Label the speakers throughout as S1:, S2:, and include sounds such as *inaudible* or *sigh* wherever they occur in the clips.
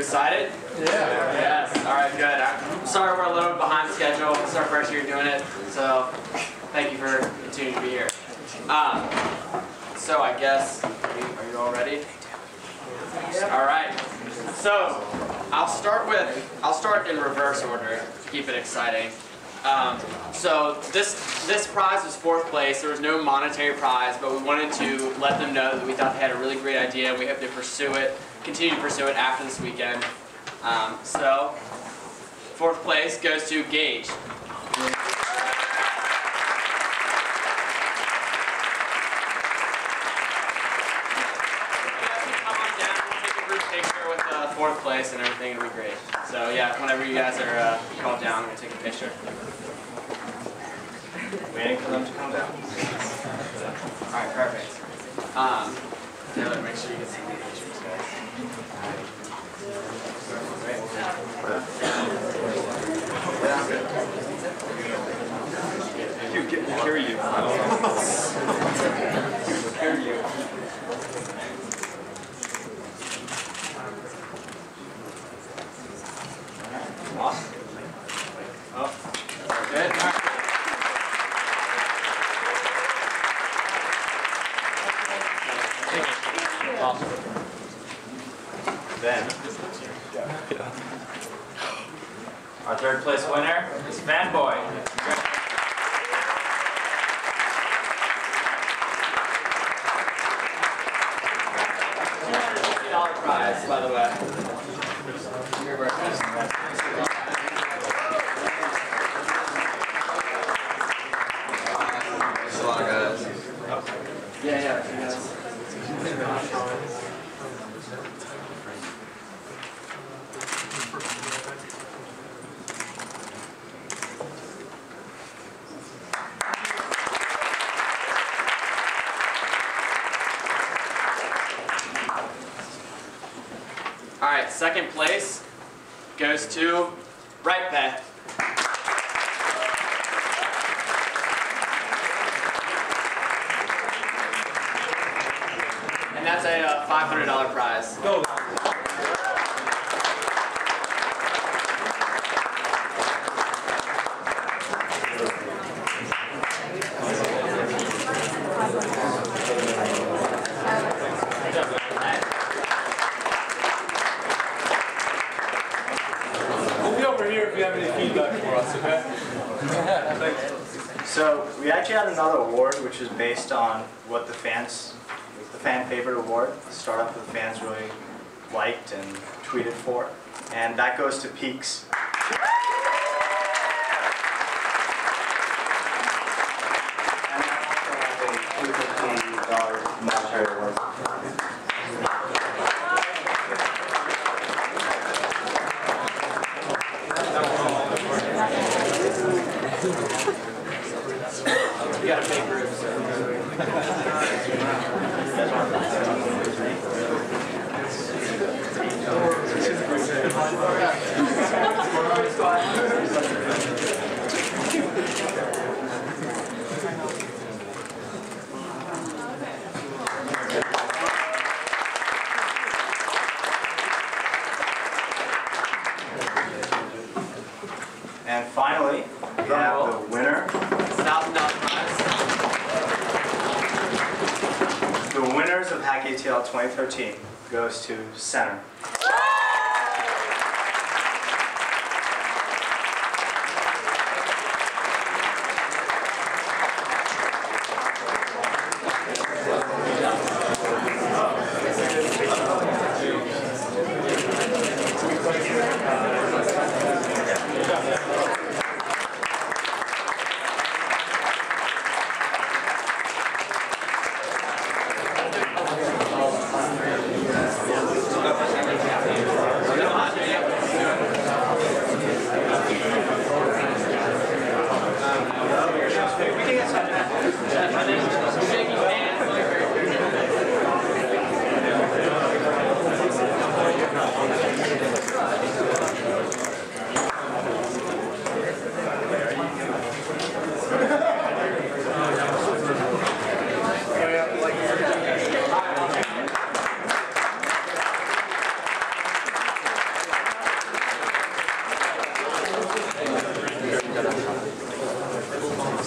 S1: excited?
S2: Yeah.
S1: Yes. All right, good. I'm sorry we're a little bit behind schedule. It's our first year doing it, so thank you for continuing to be here. Um, so I guess, are you, all ready? All right. So I'll start with, I'll start in reverse order to keep it exciting. Um, so this this prize was fourth place. There was no monetary prize, but we wanted to let them know that we thought they had a really great idea, and we hope they pursue it, continue to pursue it after this weekend. Um, so fourth place goes to Gage. Come on down, we'll take a picture with fourth place and everything. It'll be great. So yeah, whenever you guys are uh, called down, we'll take a picture.
S2: Waiting for them to come down.
S1: All right, perfect. Um, Taylor, make sure you get some of the pictures, guys.
S2: You get to hear you. hear you. Awesome. Oh,
S1: Good. All right.
S2: Um, then. Our third place winner is Fanboy.
S1: $50 prize, by the way. Your birthday.
S3: Thanks a lot, guys.
S1: Yeah, yeah, you guys. All right, second place goes to Right Pet. And that's a uh, $500 prize.
S2: Go.
S4: We'll be over here if you have any feedback for us, okay? *laughs*
S5: So we actually had another award, which is based on what the fans, the fan favorite award, the startup that the fans really liked and tweeted for, and that goes to Peaks. And that also has a $250 monetary award.
S1: You got a big group, so.
S5: And finally, we have the winner.
S1: $1,000 prize.
S5: The of ATL 2013 goes to Center.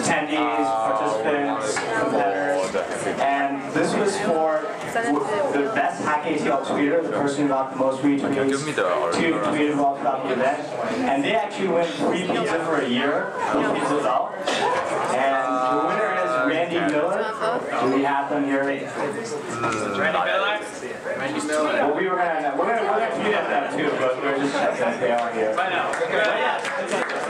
S5: attendees, oh, participants, competitors, and this was for the best Hack ATL tweeter, the person who got the most retweets
S3: give me the original.
S5: to tweet about about the event, and they actually win free pizza for a year, free pizza out, and the winner is uh, Randy Miller. Do we have them here?
S1: Hmm, Randy Miller. Randy Miller.
S5: Well, we were gonna, we're gonna, we're gonna tweet at them too, but we're just checking if they are here.
S1: I know.
S5: But yeah,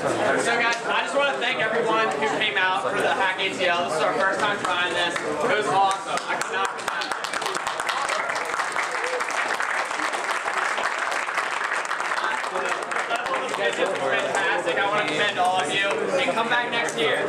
S1: So guys, I just want to thank everyone who came out for the Hack ATL. This is our first time trying this. It was awesome. I could not was fantastic. I want to commend all of you. And come back next year.